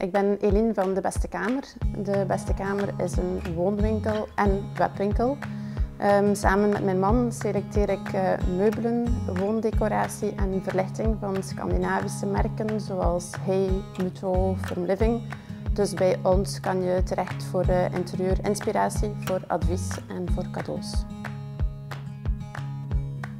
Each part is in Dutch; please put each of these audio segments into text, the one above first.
Ik ben Eline van De Beste Kamer. De Beste Kamer is een woonwinkel en webwinkel. Um, samen met mijn man selecteer ik uh, meubelen, woondecoratie en verlichting van Scandinavische merken zoals Hey, Mutuo, Firm Living. Dus bij ons kan je terecht voor uh, interieurinspiratie, voor advies en voor cadeaus.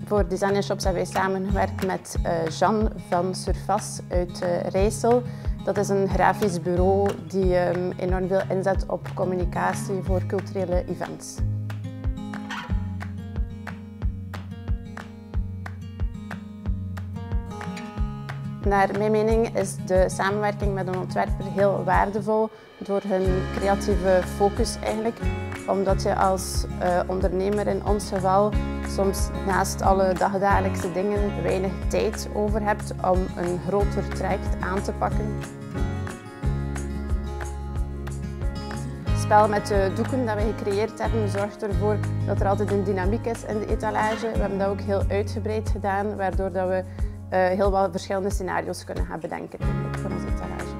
Voor Design Shops hebben wij samengewerkt met uh, van Surface uit Rijssel. Dat is een grafisch bureau die um, enorm veel inzet op communicatie voor culturele events. Naar mijn mening is de samenwerking met een ontwerper heel waardevol door hun creatieve focus eigenlijk. Omdat je als uh, ondernemer in ons geval soms naast alle dagdagelijkse dingen weinig tijd over hebt om een groter traject aan te pakken. Spel met de doeken dat we gecreëerd hebben zorgt ervoor dat er altijd een dynamiek is in de etalage. We hebben dat ook heel uitgebreid gedaan, waardoor dat we heel wat verschillende scenario's kunnen gaan bedenken voor onze etalage.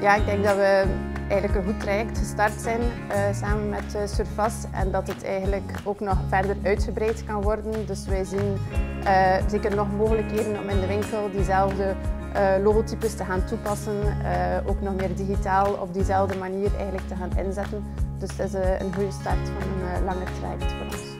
Ja, ik denk dat we eigenlijk een goed traject gestart zijn uh, samen met uh, en dat het eigenlijk ook nog verder uitgebreid kan worden. Dus wij zien zeker nog mogelijkheden om in de winkel diezelfde logotypes te gaan toepassen, ook nog meer digitaal op diezelfde manier eigenlijk te gaan inzetten. Dus het is een goede start van een langer traject voor ons.